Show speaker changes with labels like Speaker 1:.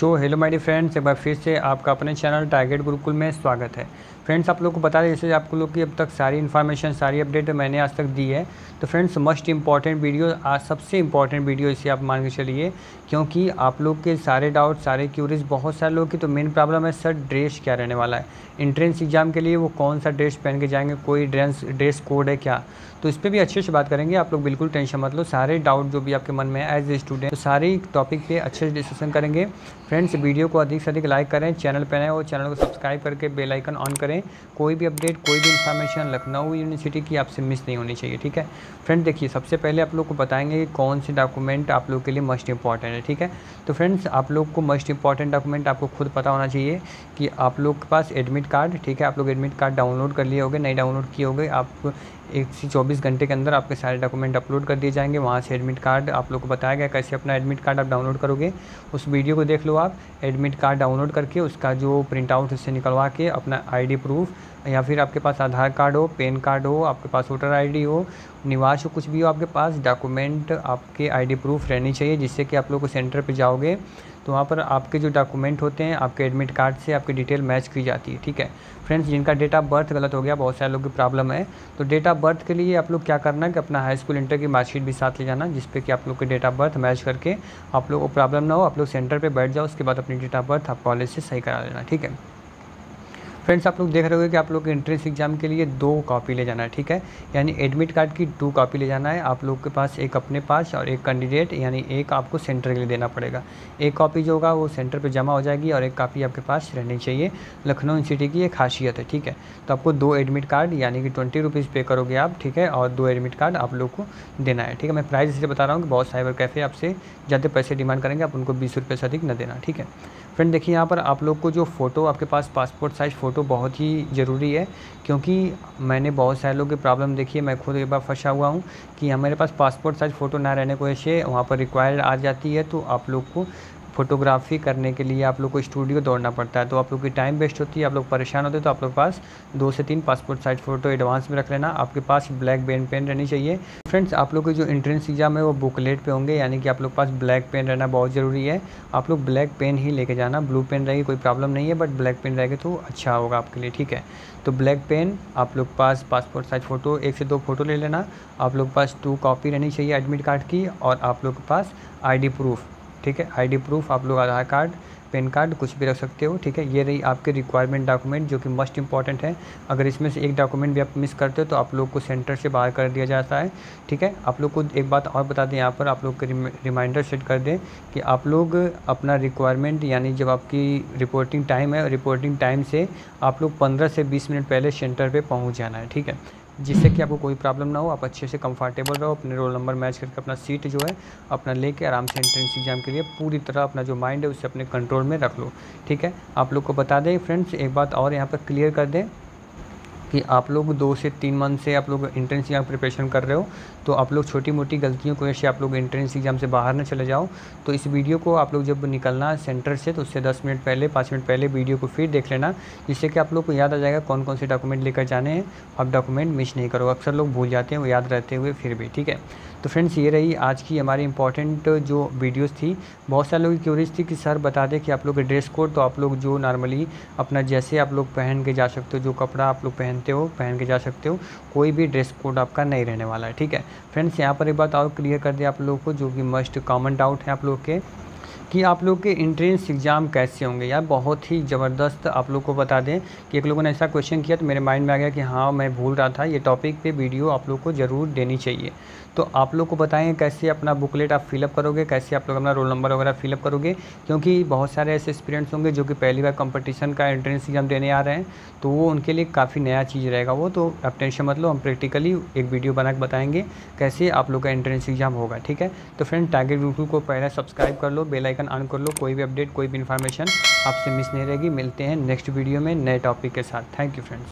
Speaker 1: So hello my dear friends एक बार फिर से आपका अपने चैनल टारगेट गुरुकुल में स्वागत है। फ्रेंड्स आप लोग को बता दें जैसे आप लोग की अब तक सारी इन्फॉर्मेशन सारी अपडेट मैंने आज तक दी है। तो फ्रेंड्स मस्ट इंपॉर्टेंट वीडियो आज सबसे इंपॉर्टेंट वीडियो इसे आप मान के चलिए, क्योंकि आप लोग के सारे डाउट सारे क्यूरीज बहुत सारे लोग की तो मेन प्रॉब्लम है सर ड्रेस क्या रहने वाला है। इंट्रेंस एग्ज़ाम के लिए वो कौन सा ड्रेस पहन के जाएँगे, कोई ड्रेस ड्रेस कोड है क्या? तो इस पर भी अच्छे से बात करेंगे, आप लोग बिल्कुल टेंशन मत लो, सारे डाउट जो भी आपके मन में है एज ए स्टूडेंट तो सारे टॉपिक पे अच्छे से डिस्कशन करेंगे। फ्रेंड्स, वीडियो को अधिक से अधिक लाइक करें, चैनल पर नए और चैनल को सब्सक्राइब करके बेल आइकन ऑन करें। कोई भी अपडेट, कोई भी इन्फॉर्मेशन लखनऊ यूनिवर्सिटी की आपसे मिस नहीं होनी चाहिए, ठीक है? फ्रेंड देखिए, सबसे पहले आप लोग को बताएँगे कि कौन से डॉक्यूमेंट आप लोग के लिए मस्ट इंपॉर्टेंट है, ठीक है? तो फ्रेंड्स, आप लोग को मस्ट इंपॉर्टेंट डॉक्यूमेंट आपको खुद पता होना चाहिए कि आप लोग के पास एडमिट कार्ड ठीक है? आप लोग एडमिट कार्ड डाउनलोड कर लिए होगे, नहीं डाउनलोड किए होगे, आप एक से चौबीस घंटे के अंदर आपके सारे डॉक्यूमेंट अपलोड कर दिए जाएँगे। वहाँ से एडमिट कार्ड आप लोग को बताया गया कैसे अपना एडमिट कार्ड आप डाउनलोड करोगे। उस वीडियो को देख लो आप, एडमिट कार्ड डाउनलोड करके उसका जो प्रिंट आउट उससे निकलवा के अपना आईडी प्रूफ या फिर आपके पास आधार कार्ड हो, पेन कार्ड हो, आपके पास वोटर आईडी हो, निवास हो, कुछ भी हो आपके पास, डॉक्यूमेंट आपके आईडी प्रूफ रहनी चाहिए जिससे कि आप लोग को सेंटर पर जाओगे। तो वहाँ पर आपके जो डॉक्यूमेंट होते हैं, आपके एडमिट कार्ड से आपकी डिटेल मैच की जाती है, ठीक है। फ्रेंड्स, जिनका डेट ऑफ़ बर्थ गलत हो गया, बहुत सारे लोग की प्रॉब्लम है तो डेट ऑफ़ बर्थ के लिए आप लोग क्या करना है कि अपना हाई स्कूल इंटर की मार्कशीट भी साथ ले जाना, जिसपे कि आप लोग के डेट ऑफ़ बर्थ मैच करके आप लोग को प्रॉब्लम ना हो, आप लोग सेंटर पर बैठ जाओ, उसके बाद अपनी डेट ऑफ़ बर्थ आप कॉलेज से सही करा लेना, ठीक है? फ्रेंड्स आप लोग देख रहे हो कि आप लोग एंट्रेंस एग्ज़ाम के लिए दो कॉपी ले जाना है, ठीक है? यानी एडमिट कार्ड की टू कॉपी ले जाना है। आप लोग के पास एक अपने पास और एक कैंडिडेट यानी एक आपको सेंटर के लिए देना पड़ेगा। एक कॉपी जो होगा वो सेंटर पे जमा हो जाएगी और एक कॉपी आपके पास रहनी चाहिए। लखनऊ यूनिवर्सिटी की एक खासियत है, ठीक है? तो आपको दो एडमिट कार्ड यानी कि ट्वेंटी रुपीज़ पे करोगे आप, ठीक है? और दो एडमिट कार्ड आप लोग को देना है, ठीक है? मैं प्राइस इसलिए बता रहा हूँ कि बहुत साइबर कैफ़े आपसे ज़्यादा पैसे डिमांड करेंगे, आप उनको बीस रुपये से अधिक न देना, ठीक है? फ्रेंड देखिए, यहाँ पर आप लोग को जो फ़ोटो आपके पास पासपोर्ट साइज़ फ़ोटो बहुत ही ज़रूरी है, क्योंकि मैंने बहुत सारे लोगों की प्रॉब्लम देखी है। मैं खुद एक बार फंसा हुआ हूँ कि हमारे पास पासपोर्ट साइज़ फ़ोटो ना रहने की वजह से वहाँ पर रिक्वायर्ड आ जाती है तो आप लोग को फ़ोटोग्राफी करने के लिए आप लोग को स्टूडियो दौड़ना पड़ता है तो आप लोग की टाइम वेस्ट होती है आप लोग परेशान होते हैं तो आप लोग पास दो से तीन पासपोर्ट साइज़ फ़ोटो एडवांस में रख लेना आपके पास ब्लैक पेन पेन रहनी चाहिए फ्रेंड्स आप लोग के जो एंट्रेंस एग्ज़ाम है वो बुकलेट पे होंगे यानी कि आप लोग पास ब्लैक पेन रहना बहुत ज़रूरी है आप लोग ब्लैक पेन ही लेके जाना ब्लू पेन रहेगी कोई प्रॉब्लम नहीं है बट ब्लैक पेन रहेगी तो अच्छा होगा आपके लिए ठीक है तो ब्लैक पेन आप लोग पास पासपोर्ट साइज़ फ़ोटो एक से दो फ़ोटो ले लेना आप लोग पास टू कॉपी रहनी चाहिए एडमिट कार्ड की और आप लोग के पास आईडी प्रूफ ठीक है? आईडी प्रूफ आप लोग आधार कार्ड, पेन कार्ड, कुछ भी रख सकते हो, ठीक है? ये रही आपके रिक्वायरमेंट डॉक्यूमेंट जो कि मस्ट इंपॉर्टेंट है। अगर इसमें से एक डॉक्यूमेंट भी आप मिस करते हो तो आप लोग को सेंटर से बाहर कर दिया जाता है, ठीक है? आप लोग को एक बात और बता दें यहाँ पर, आप लोग रिमाइंडर सेट कर दें कि आप लोग अपना रिक्वायरमेंट यानी जब आपकी रिपोर्टिंग टाइम है रिपोर्टिंग टाइम से आप लोग पंद्रह से बीस मिनट पहले सेंटर पर पहुँच जाना है, ठीक है? जिससे कि आपको कोई प्रॉब्लम ना हो, आप अच्छे से कंफर्टेबल रहो, अपने रोल नंबर मैच करके अपना सीट जो है, अपना लेके आराम से एंट्रेंस एग्ज़ाम के लिए पूरी तरह अपना जो माइंड है, उसे अपने कंट्रोल में रख लो। ठीक है? आप लोग को बता दें फ्रेंड्स एक बात और यहाँ पर क्लियर कर दें। कि आप लोग दो से तीन मंथ से आप लोग एंट्रेंस एग्ज़ाम प्रिपरेशन कर रहे हो तो आप लोग छोटी मोटी गलतियों की वजह से आप लोग एंट्रेंस एग्ज़ाम से बाहर ना चले जाओ तो इस वीडियो को आप लोग जब निकलना सेंटर से तो उससे दस मिनट पहले पाँच मिनट पहले वीडियो को फिर देख लेना जिससे कि आप लोग को याद आ जाएगा कौन कौन से डॉक्यूमेंट लेकर जाने हैं आप डॉक्यूमेंट मिस नहीं करो अक्सर लोग भूल जाते हैं वो याद रहते हुए फिर भी ठीक है तो फ्रेंड्स ये रही आज की हमारी इंपॉर्टेंट जो वीडियोस थी बहुत सारे लोगों की क्यूरीज थी कि सर बता दें कि आप लोग ड्रेस कोड तो आप लोग जो नॉर्मली अपना जैसे आप लोग पहन के जा सकते हो जो कपड़ा आप लोग पहनते हो, पहन के जा सकते हो। कोई भी ड्रेस कोड आपका नहीं रहने वाला है, ठीक है? फ्रेंड्स यहाँ पर एक बात और क्लियर कर दिया आप लोगों को, जो कि मस्ट कॉमन डाउट है आप लोग के। कि आप लोग के इंट्रेंस एग्ज़ाम कैसे होंगे? यार, बहुत ही ज़बरदस्त आप लोग को बता दें कि एक लोगों ने ऐसा क्वेश्चन किया तो मेरे माइंड में आ गया कि हाँ मैं भूल रहा था, ये टॉपिक पे वीडियो आप लोग को ज़रूर देनी चाहिए। तो आप लोग को बताएँ कैसे अपना बुकलेट आप फिलअप करोगे, कैसे आप लोग अपना रोल नंबर वगैरह फिलअप करोगे? क्योंकि बहुत सारे ऐसे स्टूडेंट्स होंगे जो कि पहली बार कंपटीशन का एंट्रेंस एग्ज़ाम देने आ रहे हैं तो वो उनके लिए काफ़ी नया चीज़ रहेगा वो। तो आप टेंशन मत लो, हम प्रैक्टिकली एक वीडियो बना के बताएँगे कैसे आप लोग का एंट्रेंस एग्ज़ाम होगा, ठीक है? तो फ्रेंड टारगेट ग्रुप को पहले सब्सक्राइब कर लो बेलाइकन ऑन कर लो, कोई भी अपडेट कोई भी इन्फॉर्मेशन आपसे मिस नहीं रहेगी। मिलते हैं नेक्स्ट वीडियो में नए टॉपिक के साथ। Thank you friends